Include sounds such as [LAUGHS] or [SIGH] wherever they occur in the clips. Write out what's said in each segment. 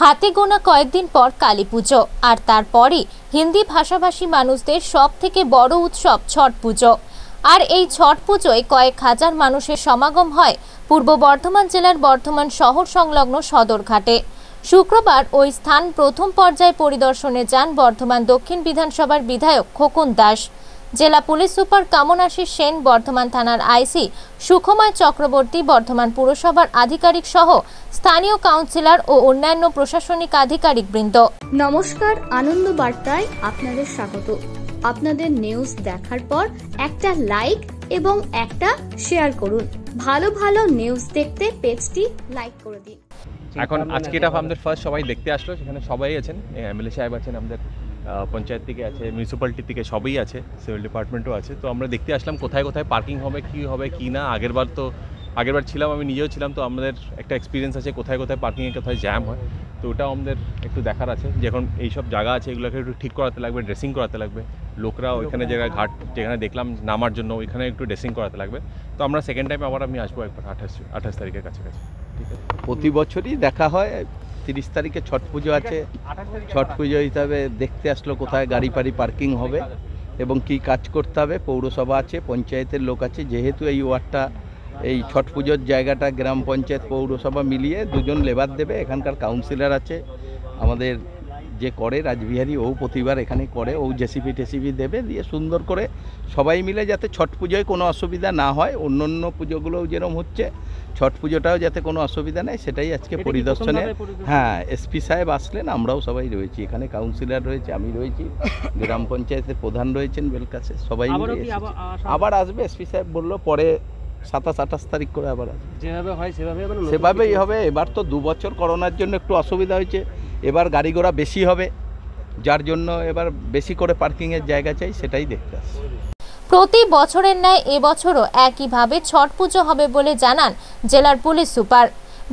হাতে গোনা কয়েকদিন পর কালী পুজো, আর তারপরই হিন্দি ভাষাভাষী মানুষদের সব থেকে বড় উৎসব ছট পুজো। আর এই ছট পুজোয় কয়েক হাজার মানুষের সমাগম হয় পূর্ব বর্ধমান জেলার বর্ধমান শহর সংলগ্ন সদরঘাটে। শুক্রবার ওই স্থান প্রথম পর্যায়ে পরিদর্শনে যান বর্ধমান দক্ষিণ বিধানসভার বিধায়ক খোকন দাস। জেলা police super come on Ashis Sen Bardhaman থানার আইসি সুখময় চক্রবর্তী বর্ধমান পুরসভার আধিকারিক সহ স্থানীয় কাউন্সিলর ও অন্যান্য প্রশাসনিক আধিকারিক বৃন্দ। নমস্কার আনন্দ বার্তায় আপনাদের স্বাগত। আপনাদের নিউজ দেখার পর একটা লাইক এবং একটা শেয়ার করুন। ভালো ভালো নিউজ দেখতে পেজটি লাইক করে দিন। এখন আজকে এটা আমাদের ফার্স্ট সবাই দেখতে আসলো সেখানে সবাই আছেন এমএলএ সাহেব আছেন আমাদের পঞ্চায়েত থেকে আছে মিউনিসিপ্যালিটি থেকে সবই আছে সিভিল ডিপার্টমেন্টও আছে। তো আমরা দেখতে আসলাম কোথায় কোথায় পার্কিং হবে কি হবে কি না। আগেরবার তো আগেরবার ছিলাম আমি নিজেও ছিলাম তো আমাদের একটা এক্সপিরিয়েন্স আছে কোথায় কোথায় পার্কিংয়ে কোথায় জ্যাম হয়। তো ওটাও আমাদের একটু দেখার আছে। যখন এইসব জায়গা আছে এগুলোকে একটু ঠিক করাতে লাগবে ড্রেসিং করাতে লাগবে। লোকরা ওইখানে জায়গায় ঘাট যেখানে দেখলাম নামার জন্য ওইখানে একটু ড্রেসিং করাতে লাগবে। তো আমরা সেকেন্ড টাইম আবার আমি আসব একবার আঠাশ আঠাশ তারিখের কাছাকাছি। ঠিক আছে। প্রতি বছরই দেখা হয় তিরিশ তারিখে ছট পুজো আছে। ছট পুজো হিসাবে দেখতে আসলো কোথায় গাড়ি পাড়ি পার্কিং হবে এবং কি কাজ করতে হবে। পৌরসভা আছে, পঞ্চায়েতের লোক আছে। যেহেতু এই ওয়ার্ডটা, এই ছট পুজোর জায়গাটা গ্রাম পঞ্চায়েত পৌরসভা মিলিয়ে দুজন লেবার দেবে, এখানকার কাউন্সিলর আছে। আমাদের যে করে রাজবিহারী ও প্রতিবার এখানে করে ও জেসিপি টেসিপি দেবে দিয়ে সুন্দর করে সবাই মিলে যাতে ছট পুজোয় কোনো অসুবিধা না হয় অন্য অন্য পুজোগুলোও যেরকম হচ্ছে ছট পুজোটাও যাতে কোনো অসুবিধা নেই সেটাই আজকে পরিদর্শনে। হ্যাঁ এসপি সাহেব আসলেন আমরাও সবাই রয়েছি এখানে কাউন্সিলর রয়েছে আমি রয়েছি [LAUGHS] গ্রাম পঞ্চায়েতের প্রধান রয়েছেন বেলকাছে সবাই মিলে। আবার আসবে এসপি সাহেব বলল পরে সাতাশ আঠাশ তারিখ করে আবার আসবে। যেভাবে হয় সেভাবে সেভাবেই হবে এবার তো দু বছর করোনার জন্য একটু অসুবিধা হয়েছে এবার গাড়ি ঘোড়া বেশি হবে, যার জন্য এবার বেশি করে পার্কিংয়ের জায়গা চাই, সেটাই দেখতে আসছি। প্রতি বছরের ন্যায় এবছরও একইভাবে ছট পুজো হবে বলে জানান জেলার পুলিশ সুপার।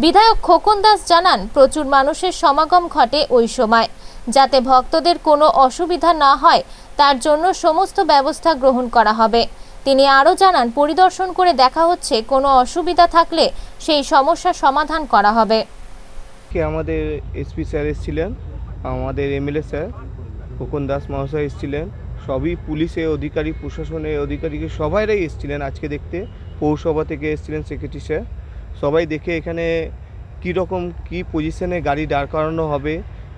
বিধায়ক খোকন দাস জানান, প্রচুর মানুষের সমাগম ঘটে ওই সময়। যাতে ভক্তদের কোনো অসুবিধা না হয়, তার জন্য সমস্ত ব্যবস্থা গ্রহণ করা হবে। তিনি আরও জানান, পরিদর্শন করে দেখা হচ্ছে কোনো অসুবিধা থাকলে সেই সমস্যা সমাধান করা হবে। কে আমাদের এসপি স্যার এসেছিলেন, আমাদের এমএলএ স্যার, খোকন দাস মহাশয় এসেছিলেন, সবই পুলিশের অধিকারী প্রশাসনের অধিকারীকে সবাইরাই এসেছিলেন আজকে দেখতে, পৌরসভা থেকে এসেছিলেন সেক্রেটারি স্যার। সবাই দেখে এখানে কী রকম, কী পজিশনে গাড়ি দাঁড় করানো হবে,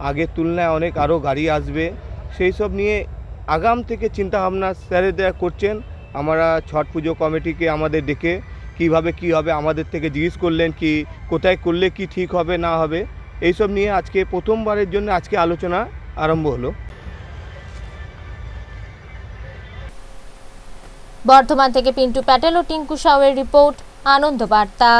আগের তুলনায় অনেক আরও গাড়ি আসবে, সেই সব নিয়ে আগাম থেকে চিন্তাভাবনা স্যারেরা করছেন, আমরা ছট পুজো কমিটিকে আমাদের ডেকে কীভাবে কি হবে, আমাদের থেকে জিজ্ঞেস করলেন কি, কোথায় করলে কি ঠিক হবে, না হবে, এইসব নিয়ে আজকে প্রথমবারের জন্য আজকে আলোচনা আরম্ভ হলো। বর্ধমান থেকে পিন্টু প্যাটেল ও টিঙ্কু সাউয়ের রিপোর্ট, আনন্দ বার্তা।